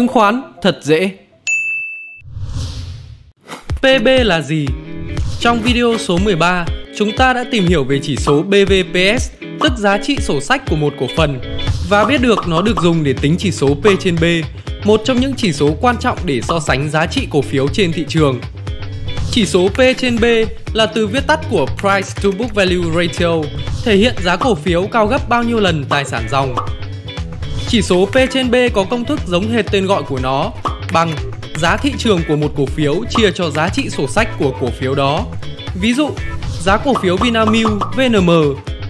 Chứng khoán thật dễ. PB là gì? Trong video số 13, chúng ta đã tìm hiểu về chỉ số BVPS, tức giá trị sổ sách của một cổ phần và biết được nó được dùng để tính chỉ số P trên B, một trong những chỉ số quan trọng để so sánh giá trị cổ phiếu trên thị trường. Chỉ số P trên B là từ viết tắt của Price to Book Value Ratio, thể hiện giá cổ phiếu cao gấp bao nhiêu lần tài sản dòng. Chỉ số P trên B có công thức giống hệt tên gọi của nó, bằng giá thị trường của một cổ phiếu chia cho giá trị sổ sách của cổ phiếu đó. Ví dụ, giá cổ phiếu Vinamilk VNM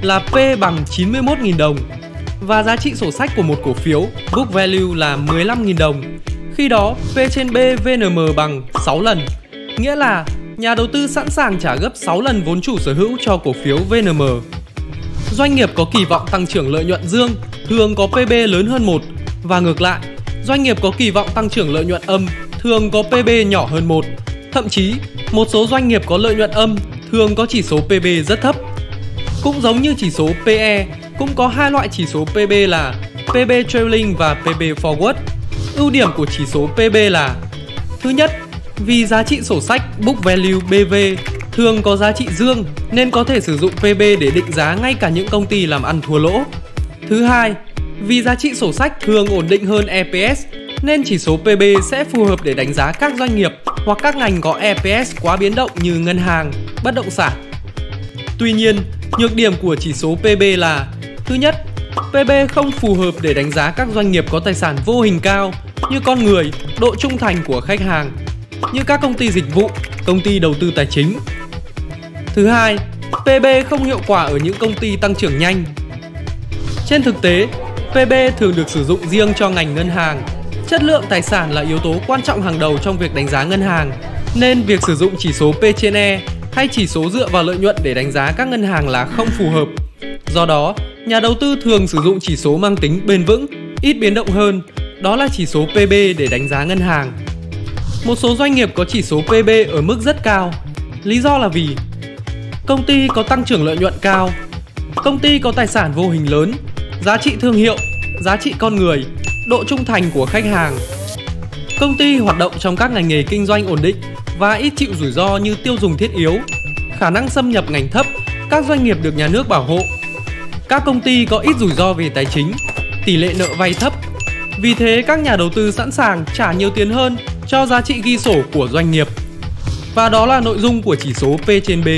là P bằng 91.000 đồng và giá trị sổ sách của một cổ phiếu book value là 15.000 đồng. Khi đó, P trên B VNM bằng 6 lần, nghĩa là nhà đầu tư sẵn sàng trả gấp 6 lần vốn chủ sở hữu cho cổ phiếu VNM. Doanh nghiệp có kỳ vọng tăng trưởng lợi nhuận dương thường có PB lớn hơn 1 và ngược lại, doanh nghiệp có kỳ vọng tăng trưởng lợi nhuận âm thường có PB nhỏ hơn 1. Thậm chí, một số doanh nghiệp có lợi nhuận âm thường có chỉ số PB rất thấp. Cũng giống như chỉ số PE, cũng có hai loại chỉ số PB là PB trailing và PB forward. Ưu điểm của chỉ số PB là Thứ nhất, vì giá trị sổ sách book value BV thường có giá trị dương nên có thể sử dụng PB để định giá ngay cả những công ty làm ăn thua lỗ. Thứ hai, vì giá trị sổ sách thường ổn định hơn EPS nên chỉ số PB sẽ phù hợp để đánh giá các doanh nghiệp hoặc các ngành có EPS quá biến động như ngân hàng, bất động sản. Tuy nhiên, nhược điểm của chỉ số PB là Thứ nhất, PB không phù hợp để đánh giá các doanh nghiệp có tài sản vô hình cao như con người, độ trung thành của khách hàng, như các công ty dịch vụ, công ty đầu tư tài chính. Thứ hai, PB không hiệu quả ở những công ty tăng trưởng nhanh. Trên thực tế, PB thường được sử dụng riêng cho ngành ngân hàng. Chất lượng tài sản là yếu tố quan trọng hàng đầu trong việc đánh giá ngân hàng, nên việc sử dụng chỉ số P trên E hay chỉ số dựa vào lợi nhuận để đánh giá các ngân hàng là không phù hợp. Do đó, nhà đầu tư thường sử dụng chỉ số mang tính bền vững, ít biến động hơn, đó là chỉ số PB để đánh giá ngân hàng. Một số doanh nghiệp có chỉ số PB ở mức rất cao. Lý do là vì công ty có tăng trưởng lợi nhuận cao, công ty có tài sản vô hình lớn, giá trị thương hiệu, giá trị con người, độ trung thành của khách hàng. Công ty hoạt động trong các ngành nghề kinh doanh ổn định và ít chịu rủi ro như tiêu dùng thiết yếu, khả năng xâm nhập ngành thấp, các doanh nghiệp được nhà nước bảo hộ. Các công ty có ít rủi ro về tài chính, tỷ lệ nợ vay thấp. Vì thế các nhà đầu tư sẵn sàng trả nhiều tiền hơn cho giá trị ghi sổ của doanh nghiệp. Và đó là nội dung của chỉ số P trên B.